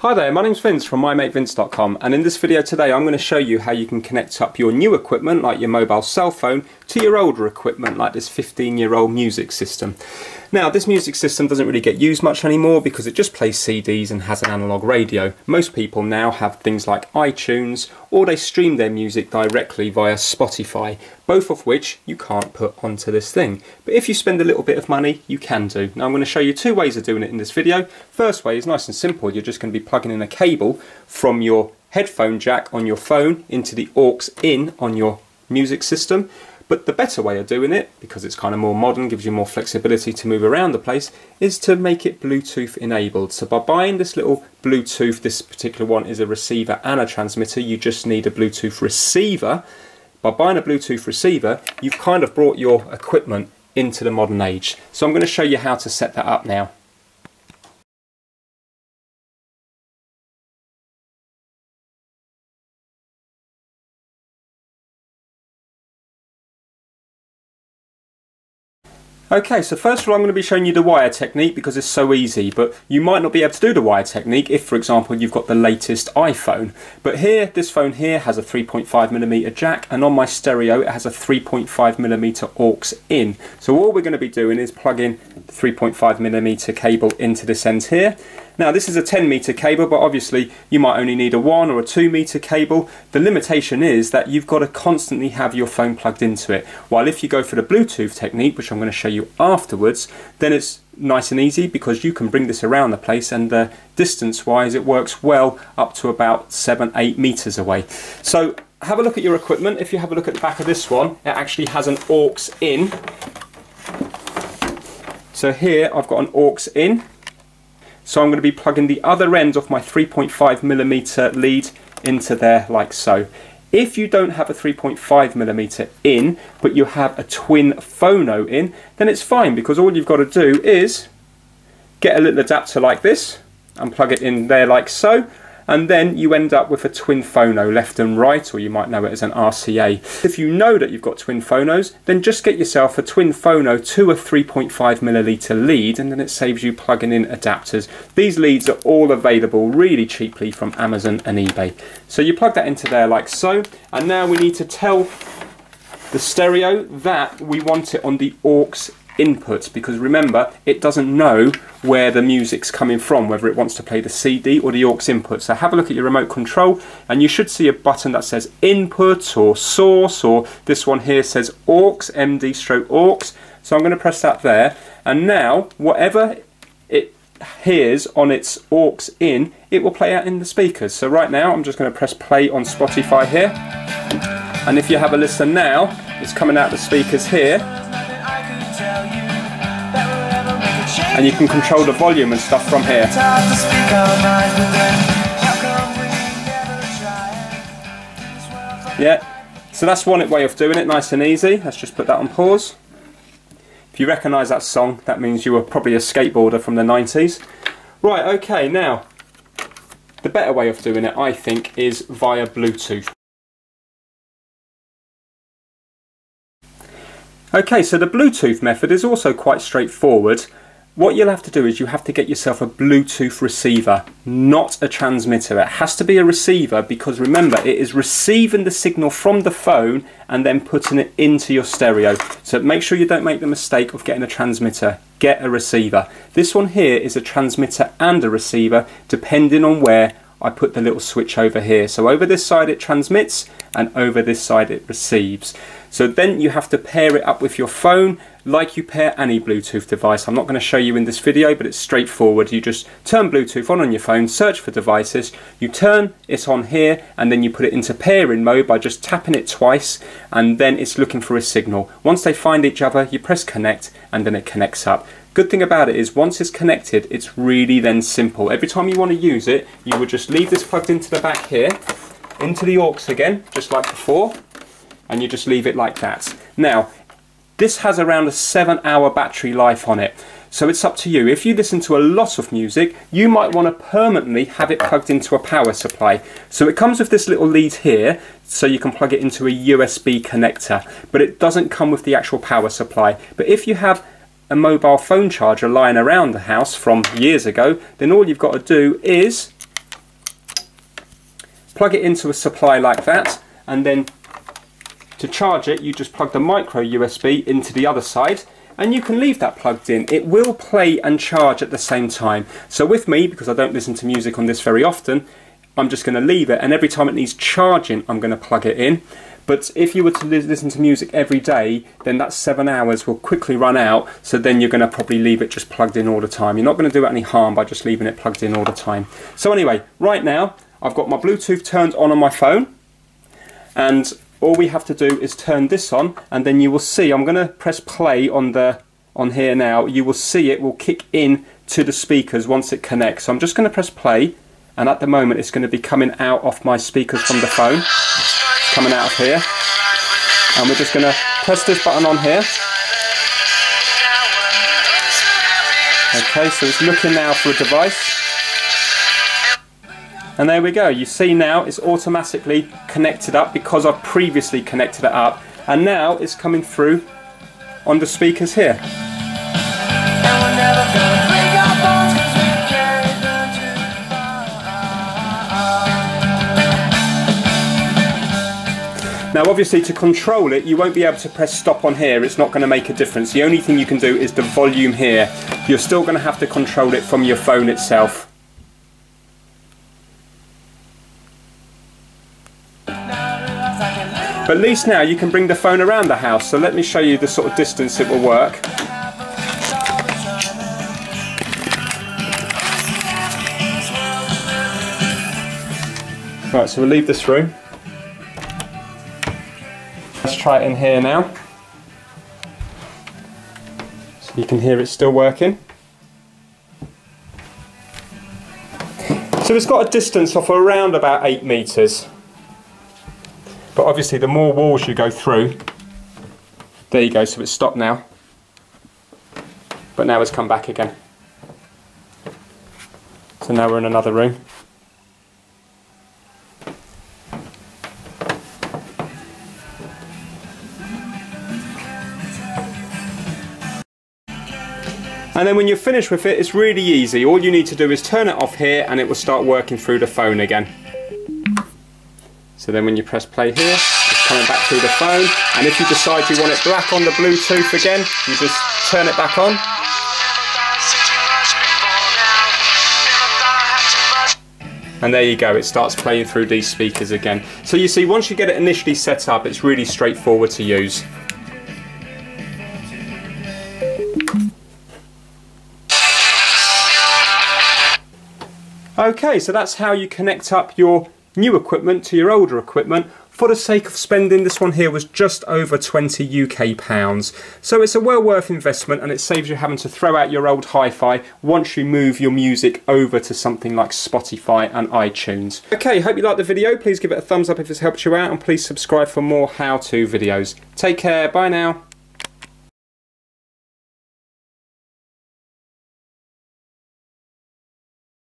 Hi there, my name's Vince from mymatevince.com and in this video today I'm going to show you how you can connect up your new equipment like your mobile cell phone to your older equipment like this 15 year old music system. Now this music system doesn't really get used much anymore because it just plays CDs and has an analog radio. Most people now have things like iTunes or they stream their music directly via Spotify, both of which you can't put onto this thing. But if you spend a little bit of money, you can do. Now I'm going to show you two ways of doing it in this video. First way is nice and simple, you're just going to be plugging in a cable from your headphone jack on your phone into the aux in on your music system but the better way of doing it, because it's kind of more modern, gives you more flexibility to move around the place, is to make it Bluetooth enabled. So by buying this little Bluetooth, this particular one is a receiver and a transmitter, you just need a Bluetooth receiver. By buying a Bluetooth receiver, you've kind of brought your equipment into the modern age. So I'm going to show you how to set that up now. Okay, so first of all I'm going to be showing you the wire technique because it's so easy, but you might not be able to do the wire technique if, for example, you've got the latest iPhone. But here, this phone here has a 3.5mm jack, and on my stereo it has a 3.5mm aux in. So all we're going to be doing is plugging the 3.5mm cable into this end here, now this is a 10 meter cable but obviously you might only need a 1 or a 2 meter cable. The limitation is that you've got to constantly have your phone plugged into it. While if you go for the Bluetooth technique, which I'm going to show you afterwards, then it's nice and easy because you can bring this around the place and uh, distance wise it works well up to about 7-8 meters away. So have a look at your equipment. If you have a look at the back of this one, it actually has an aux in. So here I've got an aux in so I'm going to be plugging the other end of my 3.5 millimeter lead into there like so. If you don't have a 3.5 millimeter in, but you have a twin phono in, then it's fine because all you've got to do is get a little adapter like this and plug it in there like so and then you end up with a twin phono left and right or you might know it as an RCA. If you know that you've got twin phonos then just get yourself a twin phono to a 3.5 milliliter lead and then it saves you plugging in adapters. These leads are all available really cheaply from Amazon and eBay. So you plug that into there like so and now we need to tell the stereo that we want it on the aux input because remember it doesn't know where the music's coming from whether it wants to play the CD or the aux input. So have a look at your remote control and you should see a button that says input or source or this one here says aux MD stroke aux. So I'm going to press that there and now whatever it hears on its aux in it will play out in the speakers. So right now I'm just going to press play on Spotify here. And if you have a listen now it's coming out the speakers here and you can control the volume and stuff from here. Yeah, so that's one way of doing it, nice and easy. Let's just put that on pause. If you recognise that song, that means you were probably a skateboarder from the 90s. Right, okay, now, the better way of doing it, I think, is via Bluetooth. Okay, so the Bluetooth method is also quite straightforward. What you'll have to do is you have to get yourself a Bluetooth receiver, not a transmitter. It has to be a receiver because remember, it is receiving the signal from the phone and then putting it into your stereo. So make sure you don't make the mistake of getting a transmitter. Get a receiver. This one here is a transmitter and a receiver depending on where I put the little switch over here. So over this side it transmits and over this side it receives. So then you have to pair it up with your phone like you pair any Bluetooth device. I'm not going to show you in this video, but it's straightforward. You just turn Bluetooth on on your phone, search for devices, you turn it on here, and then you put it into pairing mode by just tapping it twice, and then it's looking for a signal. Once they find each other, you press connect, and then it connects up. Good thing about it is once it's connected, it's really then simple. Every time you want to use it, you would just leave this plugged into the back here, into the aux again, just like before, and you just leave it like that. Now, this has around a seven hour battery life on it. So it's up to you. If you listen to a lot of music, you might want to permanently have it plugged into a power supply. So it comes with this little lead here, so you can plug it into a USB connector, but it doesn't come with the actual power supply. But if you have a mobile phone charger lying around the house from years ago, then all you've got to do is plug it into a supply like that and then to charge it you just plug the micro USB into the other side and you can leave that plugged in. It will play and charge at the same time. So with me, because I don't listen to music on this very often, I'm just going to leave it and every time it needs charging I'm going to plug it in. But if you were to listen to music every day, then that seven hours will quickly run out. So then you're going to probably leave it just plugged in all the time. You're not going to do it any harm by just leaving it plugged in all the time. So anyway, right now I've got my Bluetooth turned on on my phone. And all we have to do is turn this on and then you will see I'm going to press play on the on here now. You will see it will kick in to the speakers once it connects. So I'm just going to press play and at the moment it's going to be coming out off my speakers from the phone. Coming out of here. And we're just going to press this button on here. Okay so it's looking now for a device and there we go, you see now it's automatically connected up because I've previously connected it up. And now it's coming through on the speakers here. Now obviously to control it you won't be able to press stop on here, it's not going to make a difference. The only thing you can do is the volume here. You're still going to have to control it from your phone itself. But at least now you can bring the phone around the house. So let me show you the sort of distance it will work. Right, so we'll leave this room. Let's try it in here now. So you can hear it still working. So it's got a distance of around about 8 metres. But obviously the more walls you go through, there you go, so it's stopped now. But now it's come back again. So now we're in another room. And then when you're finished with it, it's really easy. All you need to do is turn it off here and it will start working through the phone again. So then when you press play here, it's coming back through the phone. And if you decide you want it black on the Bluetooth again, you just turn it back on. And there you go, it starts playing through these speakers again. So you see, once you get it initially set up, it's really straightforward to use. Okay, so that's how you connect up your new equipment to your older equipment for the sake of spending this one here was just over 20 UK pounds so it's a well worth investment and it saves you having to throw out your old hi-fi once you move your music over to something like Spotify and iTunes. Okay hope you liked the video please give it a thumbs up if it's helped you out and please subscribe for more how-to videos. Take care bye now.